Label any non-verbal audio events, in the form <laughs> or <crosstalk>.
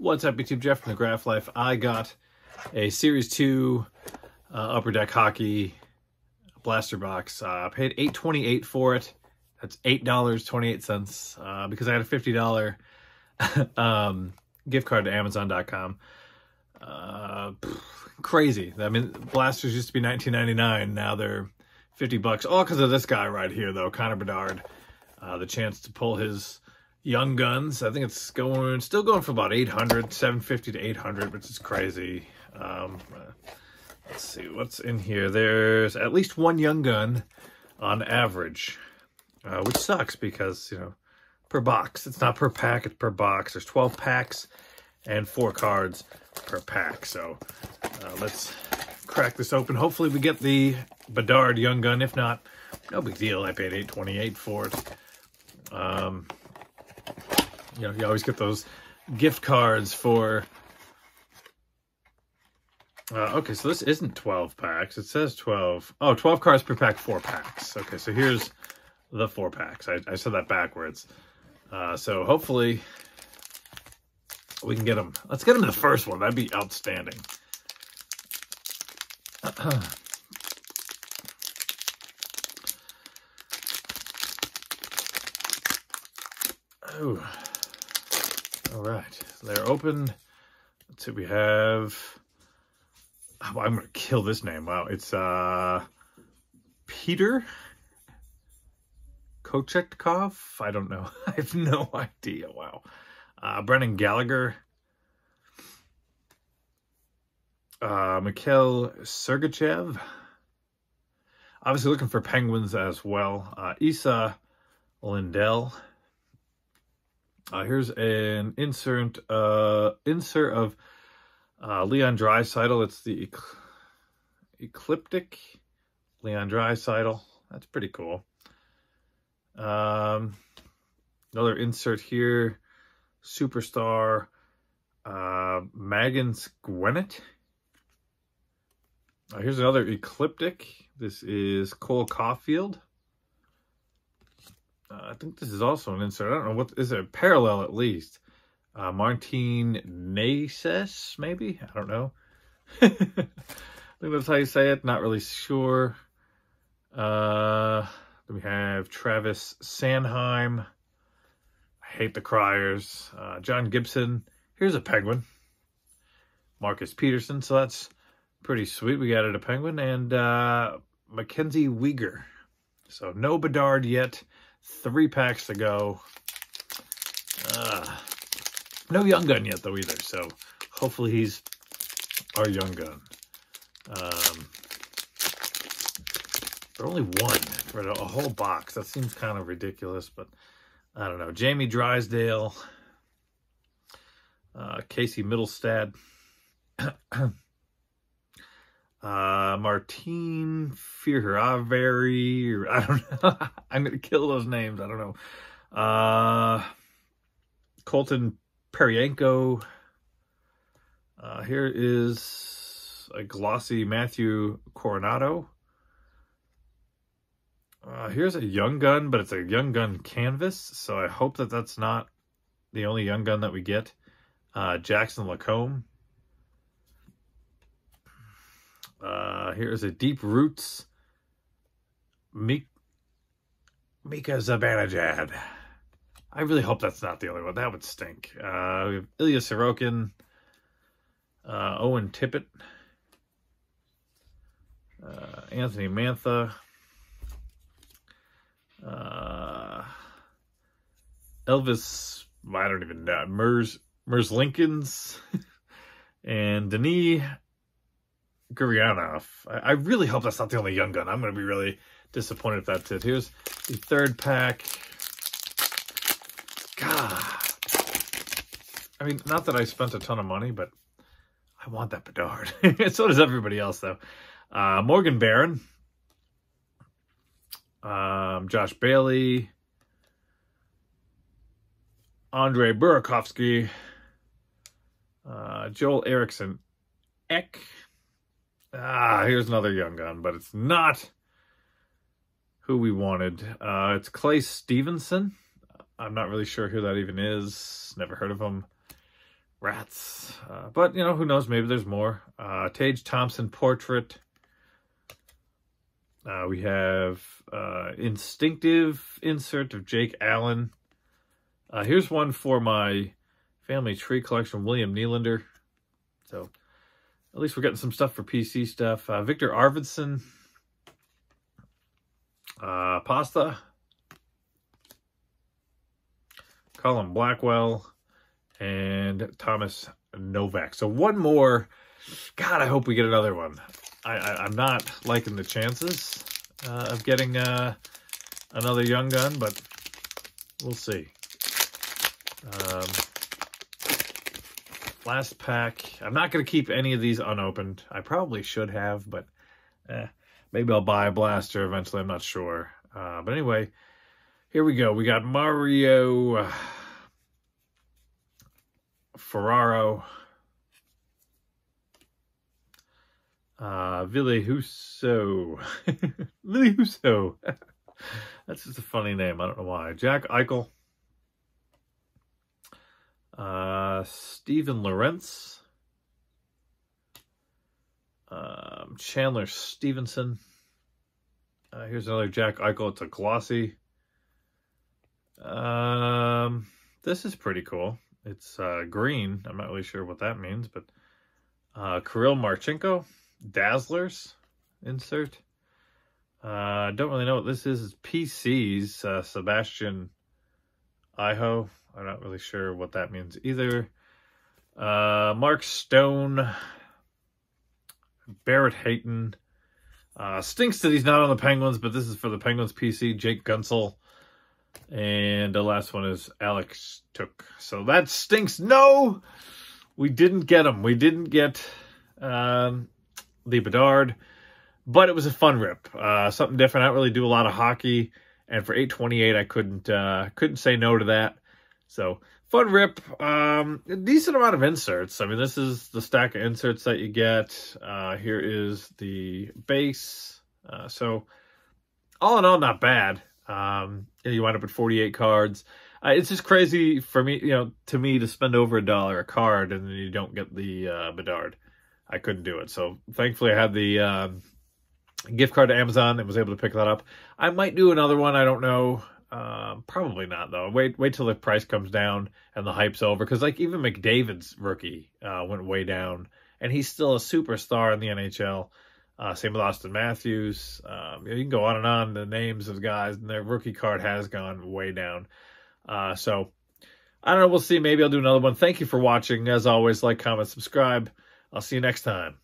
What's up, YouTube? Jeff from the Graph Life. I got a Series 2 uh, Upper Deck Hockey blaster box. I uh, paid eight twenty eight for it. That's $8.28 uh, because I had a $50 <laughs> um, gift card to Amazon.com. Uh, crazy. I mean, blasters used to be nineteen ninety nine. Now they're 50 bucks. All because of this guy right here, though, Connor Bedard. Uh, the chance to pull his Young Guns. I think it's going, still going for about 800, 750 to 800, which is crazy. Um, uh, let's see what's in here. There's at least one Young Gun on average, uh, which sucks because, you know, per box. It's not per pack, it's per box. There's 12 packs and four cards per pack. So uh, let's crack this open. Hopefully we get the Bedard Young Gun. If not, no big deal. I paid 828 for it. Um, you know, you always get those gift cards for... Uh, okay, so this isn't 12 packs. It says 12. Oh, 12 cards per pack, four packs. Okay, so here's the four packs. I, I said that backwards. Uh, so hopefully we can get them. Let's get them the first one. That'd be outstanding. <clears throat> oh. All right, they're open. Let's see, we have. Oh, I'm gonna kill this name. Wow, it's uh, Peter Kochetkov. I don't know. <laughs> I have no idea. Wow. Uh, Brendan Gallagher. Uh, Mikhail Sergachev. Obviously looking for Penguins as well. Uh, Esa Lindell. Uh, here's an insert uh, insert of uh, Leon Draisaitl. It's the Ecliptic Leon Draisaitl. That's pretty cool. Um, another insert here. Superstar uh, Magans Gwinnett. Uh, here's another Ecliptic. This is Cole Caufield. Uh, I think this is also an insert. I don't know what is it. Parallel at least. Uh, Martin Necas, maybe? I don't know. <laughs> I think that's how you say it. Not really sure. Uh, we have Travis Sanheim. I hate the Criers. Uh, John Gibson. Here's a Penguin. Marcus Pettersson. So that's pretty sweet. We got it a Penguin. And uh, Mackenzie Weegar. So no Bedard yet. Three packs to go. Uh, no Young Gun yet, though, either. So hopefully he's our Young Gun. Um, but only one for a whole box. That seems kind of ridiculous, but I don't know. Jamie Drysdale, uh, Casey Mittelstadt, <clears throat> uh, Martine Fehervary. I don't <laughs> know. I'm going to kill those names. I don't know. Uh, Colton Parayko. Uh, here is a glossy Matthew Coronato. Uh, here's a Young Gun, but it's a Young Gun canvas, so I hope that that's not the only Young Gun that we get. Uh, Jackson Lacombe. Uh, here's a Deep Roots Mika Zibanejad. I really hope that's not the only one. That would stink. Uh, we have Ilya Sorokin, uh, Owen Tippett, uh, Anthony Mantha, uh, Elvis, I don't even know, Mers, Mers Lincolns, <laughs> and Denis Gurianov. I, I, really hope that's not the only Young Gun. I'm going to be really disappointed if that's it. Here's the third pack. God. I mean, not that I spent a ton of money, but I want that Bedard. <laughs> so does everybody else, though. Uh, Morgan Barron. Um, Josh Bailey. Andre Burakovsky. Uh, Joel Eriksson Ek. Ah, here's another young gun, but it's not who we wanted. Uh, it's Clay Stevenson. I'm not really sure who that even is. Never heard of him. Rats. Uh, but, you know, who knows? Maybe there's more. Uh, Tage Thompson portrait. Uh, we have uh, instinctive insert of Jake Allen. Uh, here's one for my family tree collection, William Nylander. So at least we're getting some stuff for PC stuff. Uh, Viktor Arvidsson. Uh, Pasta. Colin Blackwell. And Thomas Novak. So one more. God, I hope we get another one. I, am not liking the chances uh, of getting uh, another young gun, but we'll see. Um, last pack. I'm not going to keep any of these unopened. I probably should have, but eh, maybe I'll buy a blaster eventually. I'm not sure. Uh, but anyway, here we go. We got Mario uh, Ferraro. Uh, Ville Husso. <laughs> Ville Husso. <laughs> That's just a funny name. I don't know why. Jack Eichel. Uh, Steven Lorentz. Um, Chandler Stephenson. Uh, here's another Jack Eichel. It's a glossy. Um, this is pretty cool. It's uh, green. I'm not really sure what that means, but uh, Kirill Marchenko. Dazzlers insert. I uh, don't really know what this is. It's PCs. Uh, Sebastian Aho. I'm not really sure what that means either. Uh, Mark Stone. Barrett Hayton. Uh, stinks that he's not on the Penguins, but this is for the Penguins PC. Jake Guentzel. And the last one is Alex Tuch. So that stinks. No! We didn't get him. We didn't get um, Bedard, but it was a fun rip. Uh, something different. I don't really do a lot of hockey, and for 828, I couldn't uh, couldn't say no to that. So fun rip. Um, decent amount of inserts. I mean, this is the stack of inserts that you get. Uh, here is the base. Uh, so all in all, not bad. Um, you wind up with 48 cards. Uh, it's just crazy for me, you know, to me to spend over a dollar a card and then you don't get the uh, Bedard. I couldn't do it. So thankfully I had the um, gift card to Amazon and was able to pick that up. I might do another one. I don't know. Um, probably not though. Wait, wait till the price comes down and the hype's over. Because like even McDavid's rookie uh, went way down, and he's still a superstar in the NHL. Uh, same with Auston Matthews. Um, you can go on and on the names of guys, and their rookie card has gone way down. Uh, so I don't know. We'll see. Maybe I'll do another one. Thank you for watching. As always, like, comment, subscribe. I'll see you next time.